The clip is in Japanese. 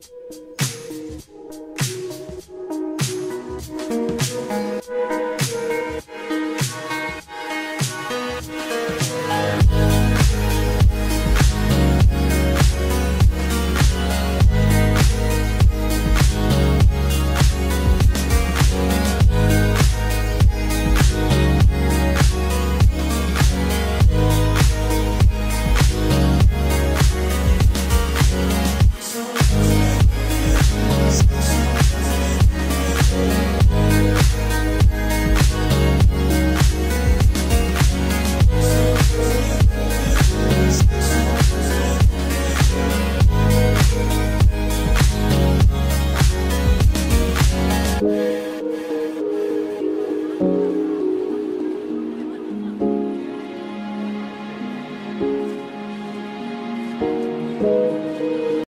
you thank you